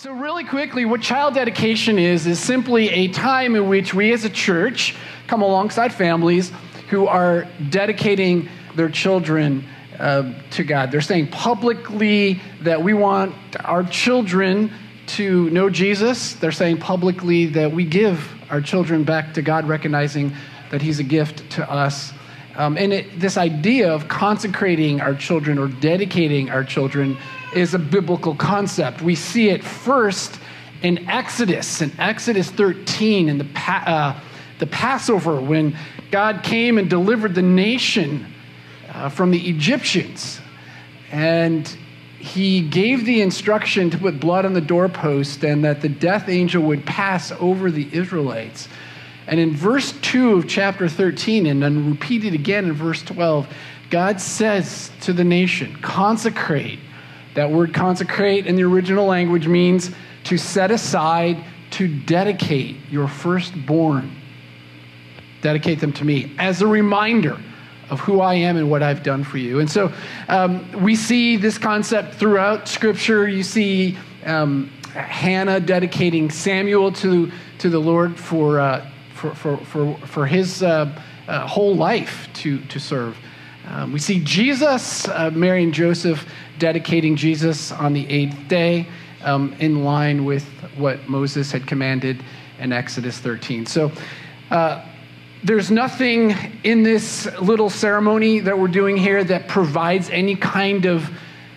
So, really quickly, what child dedication is, is simply a time in which we as a church come alongside families who are dedicating their children uh, to God. They're saying publicly that we want our children to know Jesus. They're saying publicly that we give our children back to God, recognizing that He's a gift to us. Um, and it, this idea of consecrating our children or dedicating our children is a biblical concept. We see it first in Exodus, in Exodus 13, in the, uh, the Passover, when God came and delivered the nation uh, from the Egyptians. And he gave the instruction to put blood on the doorpost and that the death angel would pass over the Israelites. And in verse 2 of chapter 13, and then repeated again in verse 12, God says to the nation, consecrate that word consecrate in the original language means to set aside, to dedicate your firstborn. Dedicate them to me as a reminder of who I am and what I've done for you. And so um, we see this concept throughout Scripture. You see um, Hannah dedicating Samuel to, to the Lord for, uh, for, for, for, for his uh, uh, whole life to, to serve. Um, we see Jesus, uh, Mary and Joseph dedicating Jesus on the eighth day um, in line with what Moses had commanded in Exodus 13. So uh, there's nothing in this little ceremony that we're doing here that provides any kind of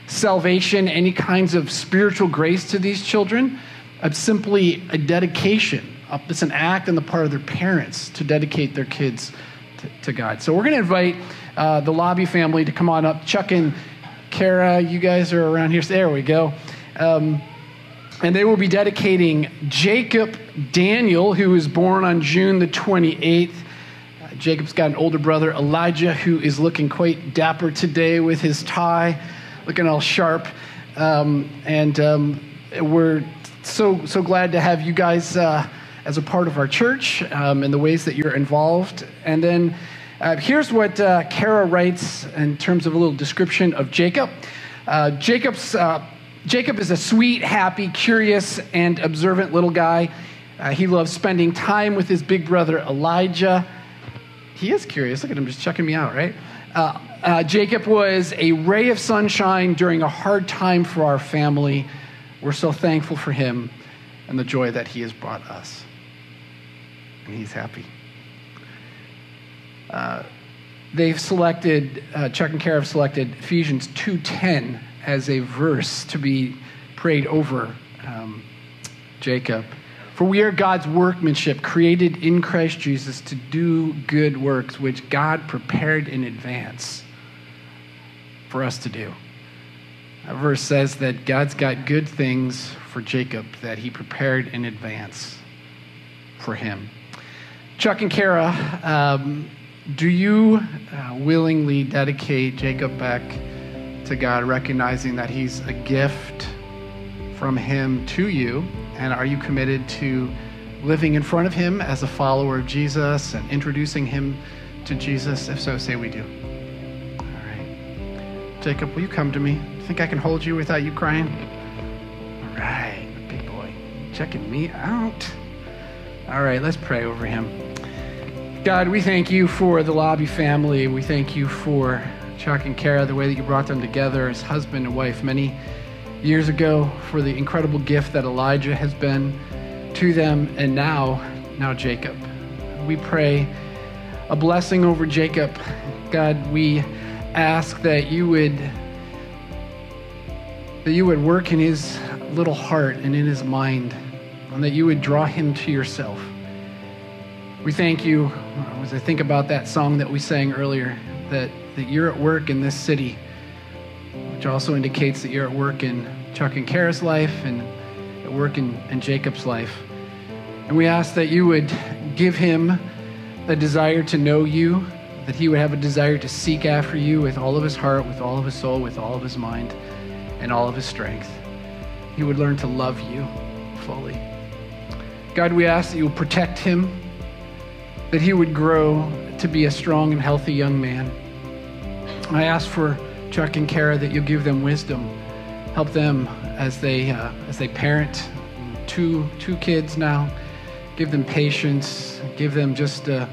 salvation, any kinds of spiritual grace to these children. It's simply a dedication. It's an act on the part of their parents to dedicate their kids to, to God. So we're going to invite uh, the Laube family to come on up. Chuck and Kara, you guys are around here. There we go. Um, and they will be dedicating Jacob Daniel, who was born on June the 28th. Uh, Jacob's got an older brother, Elijah, who is looking quite dapper today with his tie, looking all sharp. Um, and um, we're so, so glad to have you guys uh, as a part of our church um, and the ways that you're involved. And then uh, here's what uh, Kara writes in terms of a little description of Jacob. Uh, Jacob's, uh, Jacob is a sweet, happy, curious, and observant little guy. Uh, he loves spending time with his big brother Elijah. He is curious. Look at him just checking me out, right? Uh, Jacob was a ray of sunshine during a hard time for our family. We're so thankful for him and the joy that he has brought us. And he's happy. Uh, they've selected, uh, Chuck and Kara have selected Ephesians 2.10 as a verse to be prayed over um, Jacob. For we are God's workmanship, created in Christ Jesus to do good works, which God prepared in advance for us to do. That verse says that God's got good things for Jacob that he prepared in advance for him. Chuck and Kara, um, do you uh, willingly dedicate Jacob back to God, recognizing that he's a gift from him to you? And are you committed to living in front of him as a follower of Jesus and introducing him to Jesus? If so, say we do. All right. Jacob, will you come to me? Think I can hold you without you crying? All right, big boy. Checking me out. All right, let's pray over him. God, we thank you for the Laube family. We thank you for Chuck and Kara, the way that you brought them together as husband and wife many years ago, for the incredible gift that Elijah has been to them, and now, now Jacob. We pray a blessing over Jacob. God, we ask that you would that you would work in his little heart and in his mind, and that you would draw him to yourself. We thank you uh, as I think about that song that we sang earlier, that, that you're at work in this city, which also indicates that you're at work in Chuck and Kara's life and at work in, in Jacob's life. And we ask that you would give him a desire to know you, that he would have a desire to seek after you with all of his heart, with all of his soul, with all of his mind, and all of his strength. He would learn to love you fully. God, we ask that you will protect him that he would grow to be a strong and healthy young man. I ask for Chuck and Kara that you give them wisdom, help them as they uh, as they parent two two kids now. Give them patience. Give them just uh,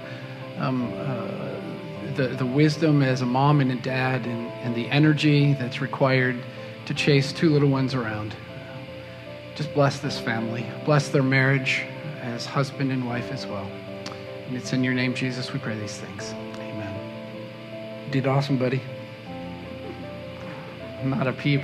um, uh, the the wisdom as a mom and a dad, and, and the energy that's required to chase two little ones around. Just bless this family. Bless their marriage as husband and wife as well. And it's in your name, Jesus, we pray these things. Amen. You did awesome, buddy. Not a peep.